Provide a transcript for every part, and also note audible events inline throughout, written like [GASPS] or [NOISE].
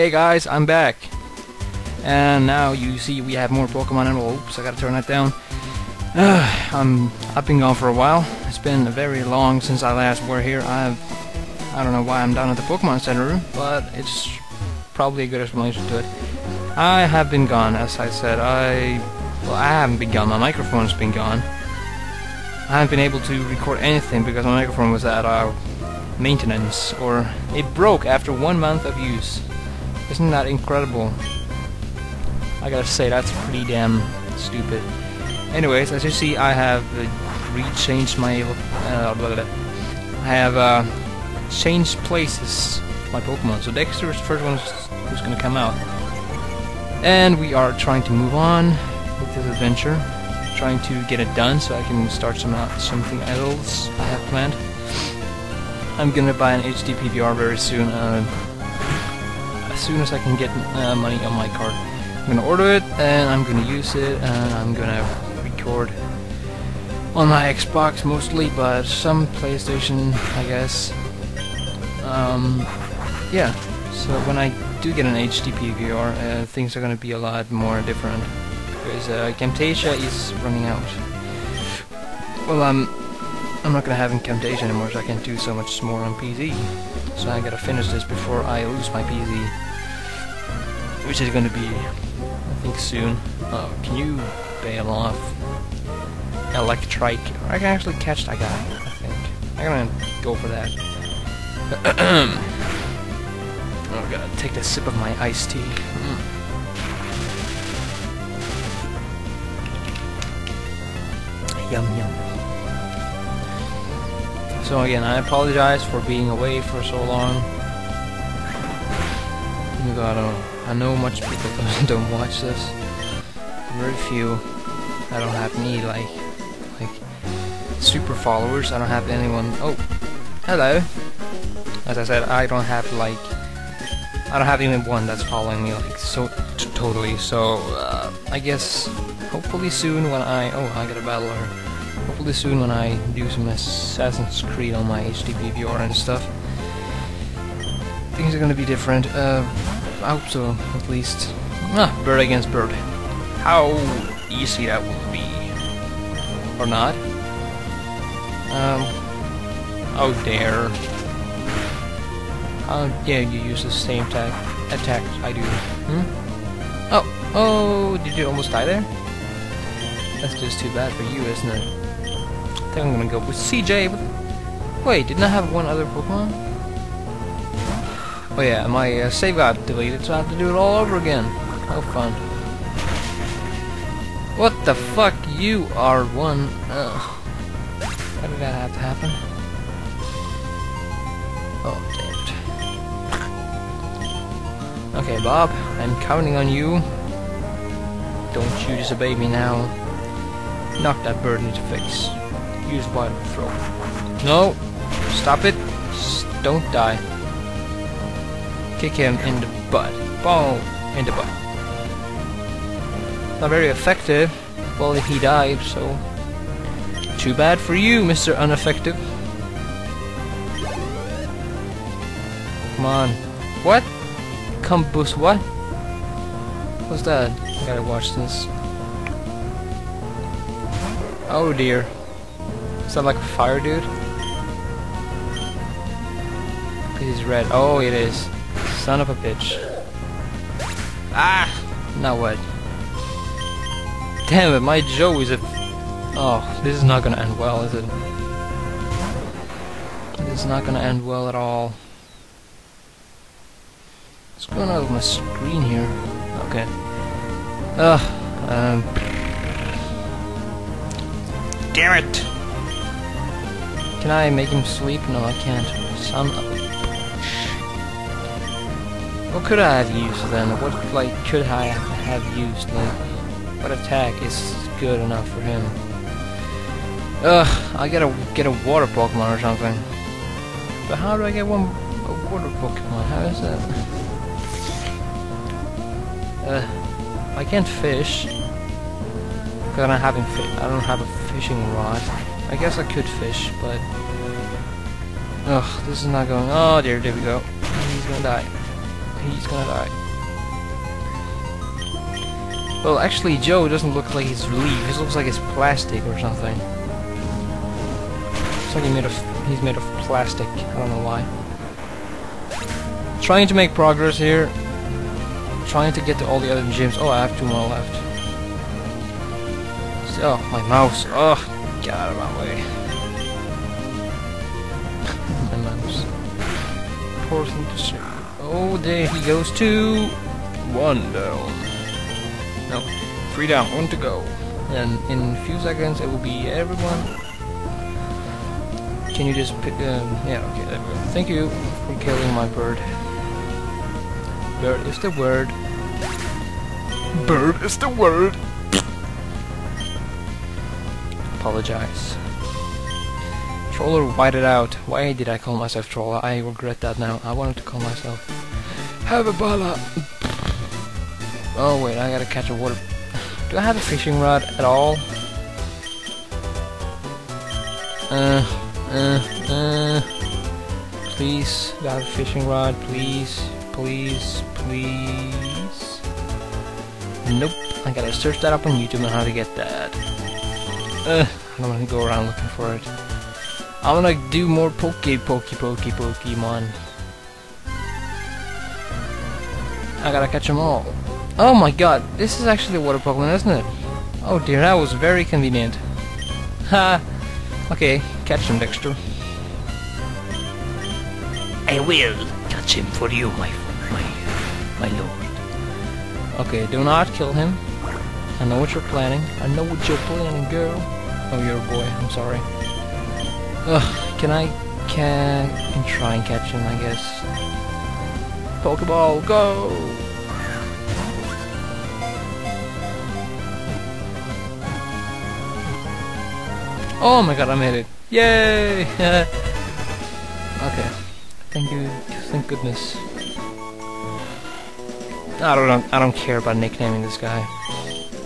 Hey guys, I'm back. And now you see we have more Pokemon and oops, I gotta turn that down. Uh, [SIGHS] I'm I've been gone for a while. It's been a very long since I last were here. I've I don't know why I'm down at the Pokemon Center, but it's probably a good explanation to it. I have been gone, as I said. I well, I haven't been gone. My microphone's been gone. I haven't been able to record anything because my microphone was at uh, maintenance, or it broke after one month of use. Isn't that incredible? I gotta say, that's pretty damn stupid. Anyways, as you see, I have uh, rechanged my... Uh. I have uh, changed places my Pokemon. So Dexter is the first one who's gonna come out. And we are trying to move on with this adventure. Trying to get it done so I can start some uh, something else I have planned. I'm gonna buy an HD PVR very soon. Uh, soon as I can get uh, money on my card. I'm gonna order it and I'm gonna use it and I'm gonna record on my Xbox mostly, but some PlayStation, I guess. Um, yeah. So when I do get an HD PVR, uh, things are gonna be a lot more different because uh, Camtasia is running out. Well, I'm I'm not gonna have Camtasia anymore, so I can't do so much more on PC. So I gotta finish this before I lose my PC, which is gonna be, I think, soon. Oh, can you bail off? Electrike. I can actually catch that guy. I think I'm gonna go for that. [CLEARS THROAT] oh god, take a sip of my iced tea. Mm. Yum yum. So again, I apologize for being away for so long. You gotta, I know much people [LAUGHS] don't watch this. Very few. I don't have any like, like super followers. I don't have anyone. Oh, hello. As I said, I don't have like, I don't have even one that's following me like so totally. So uh, I guess hopefully soon when I, oh, I got a battler hopefully soon when I do some Assassin's Creed on my HD PVR and stuff, things are gonna be different. Uh, I hope so, at least. Ah, bird against bird. How easy that will be. Or not. Um, oh dare. How dare you use the same attack, attack I do. Hmm? Oh, oh, did you almost die there? That's just too bad for you, isn't it? I think I'm gonna go with CJ. Wait, didn't I have one other Pokemon? Oh yeah, my uh, save got deleted, so I have to do it all over again. How fun. What the fuck? You are one. Ugh. How did that have to happen? Oh, damn it. Okay, Bob, I'm counting on you. Don't you disobey me now. Knock that bird into face use one throw. No! Stop it! S don't die. Kick him in the butt. Boom! In the butt. Not very effective. Well, he died, so... Too bad for you, Mr. Ineffective. Come on. What? Combust what? What's that? I gotta watch this. Oh dear. Is that like a fire dude? He's red. Oh, it is. Son of a bitch. Ah! Now what? Damn it, my Joe is a... Oh, this is not gonna end well, is it? This is not gonna end well at all. What's going on with my screen here? Okay. Ugh. Um... Damn it! Can I make him sleep? No, I can't. Son of. What could I have used then? What, like, could I have used? Like, what attack is good enough for him? Ugh, I gotta get a water Pokemon or something. But how do I get one a water Pokemon? How is that? Uh, I can't fish. Because I don't have I don't have a fishing rod. I guess I could fish, but... Ugh, this is not going... Oh dear, there we go. He's gonna die. He's gonna die. Well, actually, Joe doesn't look like he's relieved. He looks like it's plastic or something. It's like he made of he's made of plastic. I don't know why. Trying to make progress here. Trying to get to all the other gyms. Oh, I have two more left. Oh, my mouse. Oh, get out of my way. [LAUGHS] my mouse. Thing to say. Oh, there he goes too. One down. No, three down, one to go. And in a few seconds, it will be everyone. Can you just pick? Um, yeah, okay, there we go. Thank you for killing my bird. Bird is the word. Bird is the word. Apologize. Troller whited out. Why did I call myself Troller? I regret that now. I wanted to call myself Have a Balla. Oh wait, I gotta catch a water. Do I have a fishing rod at all? Uh, uh, uh. Please, do I have a fishing rod? Please, please, please. Nope. I gotta search that up on YouTube on how to get that. Uh, I'm gonna go around looking for it. I'm gonna do more Poke Poke Poke Pokemon. I gotta catch them all. Oh my god, this is actually a water Pokemon, isn't it? Oh dear, that was very convenient. [LAUGHS] Ha! okay, catch him, Dexter. I will catch him for you, my my my lord. Okay, do not kill him. I know what you're planning. I know what you're planning, girl. Oh, you're a boy. I'm sorry. Ugh, can I can, try and catch him, I guess. Pokeball, go! Oh my god, I made it. Yay! [LAUGHS] okay. Thank you. Thank goodness. I don't know I don't care about nicknaming this guy.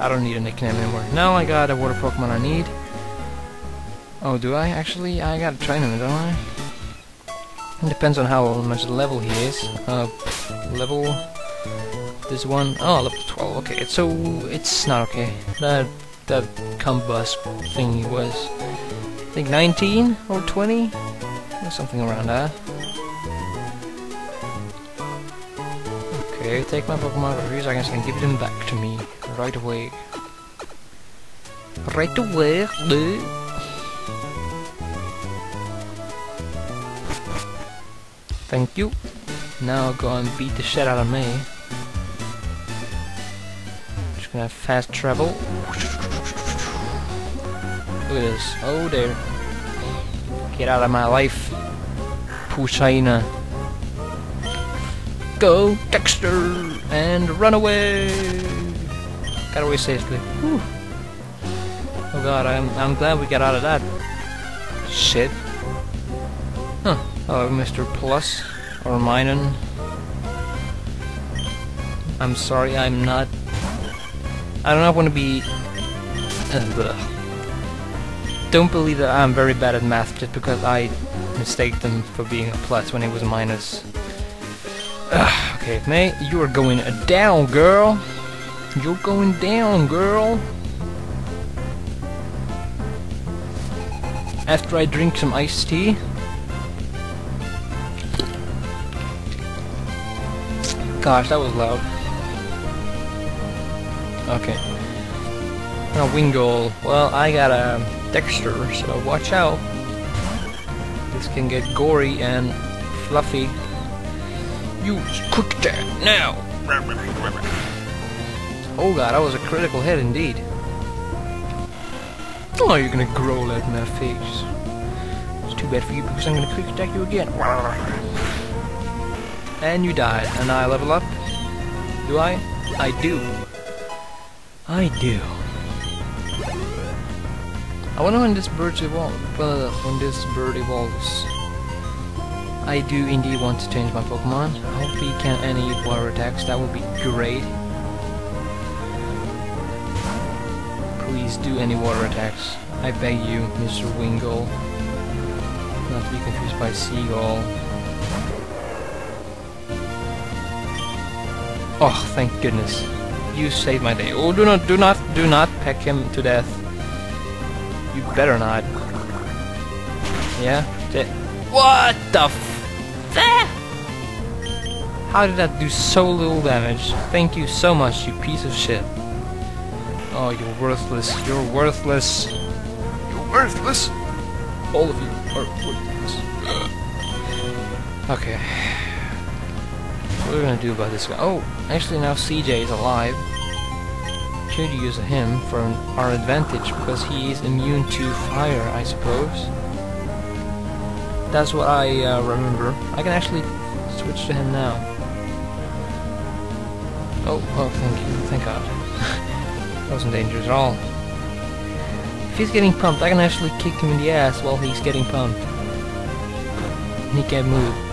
I don't need a nickname anymore. Now I got a water Pokemon I need. Oh, do I? Actually, I gotta train him, don't I? It depends on how much level he is. Uh, level... This one... Oh, level 12. Okay, so it's not okay. That that combust thingy was... I think 19 or 20? Or something around that. Okay, take my Pokemon for a few seconds and give them back to me right away. Right away, dude. Thank you. Now go and beat the shit out of me. Just gonna fast travel. Look at this. Oh dear. Get out of my life. Poochyena. Go, Dexter! And run away! Got away safely. Whew. Oh god, I'm, I'm glad we got out of that shit. Huh. Hello, Mr. Plus. Or Minun. I'm sorry, I'm not... I do not want to be... Uh, don't believe that I'm very bad at math just because I mistake them for being a plus when it was a minus. Ugh, okay, mate, you are going down, girl. You're going down, girl. After I drink some iced tea. Gosh, that was loud. Okay. Now Wingull. Well, I got a Dexter, so watch out. This can get gory and fluffy. Use quick attack now. Oh god, that was a critical hit indeed. Oh, you're gonna growl at my face. It's too bad for you because I'm gonna quick attack you again. And you died, and I level up. Do I? I do. I do. I wonder when this bird evolves. Well, when this bird evolves. I do indeed want to change my Pokemon. I hope he can any water attacks. That would be great. Please do any water attacks. I beg you, Mr. Wingull. Not to be confused by Seagull. Oh, thank goodness. You saved my day. Oh, do not, do not, do not peck him to death. You better not. Yeah? What the f- Ah! How did that do so little damage? Thank you so much, you piece of shit. Oh, you're worthless. You're worthless. You're worthless. All of you are worthless. [GASPS] okay. What are we gonna do about this guy? Oh, actually now CJ is alive. Could use him for our advantage because he is immune to fire, I suppose. That's what I uh, remember. I can actually switch to him now. Oh, oh, thank you, thank God. [LAUGHS] Wasn't dangerous at all. If he's getting pumped, I can actually kick him in the ass while he's getting pumped. He can't move.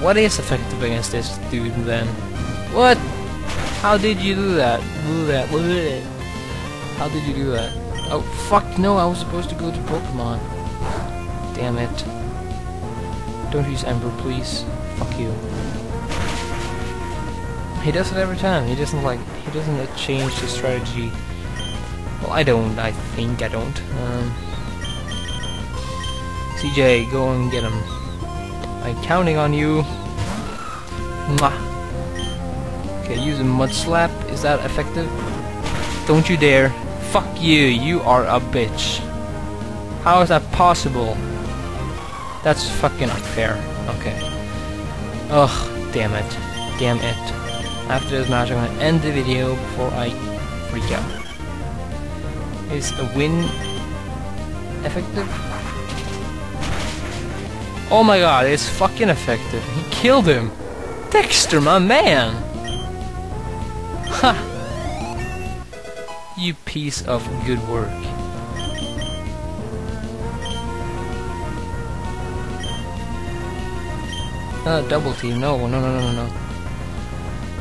What is effective against this dude then? What? How did you do that? Do that? How did you do that? Oh, fuck no, I was supposed to go to Pokemon. Damn it. Don't use Ember, please. Fuck you. He does it every time. He doesn't like. He doesn't change his strategy. Well, I don't. I think I don't. Um, CJ, go and get him. I'm counting on you. Mwah. Okay, use a mud slap. Is that effective? Don't you dare. Fuck you. You are a bitch. How is that possible? That's fucking unfair. Okay. Ugh, damn it. Damn it. After this match, I'm gonna end the video before I freak out. Is a win effective? Oh my god, it's fucking effective. He killed him. Dexter, my man. Ha! You piece of good work. Uh, double team. No, no, no, no, no, no.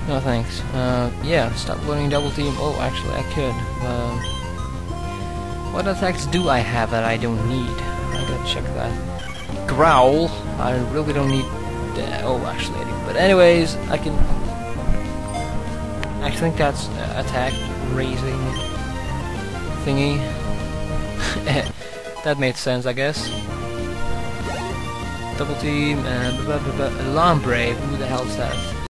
No thanks. Uh, yeah, stop learning double team. Oh, actually, I could. Um, what attacks do I have that I don't need? I gotta check that. Growl. I really don't need. that. oh, actually, I do. But anyways, I can. I think that's uh, attack raising thingy. [LAUGHS] that made sense, I guess. Double team and blah, blah, blah, blah. Who the hell's that?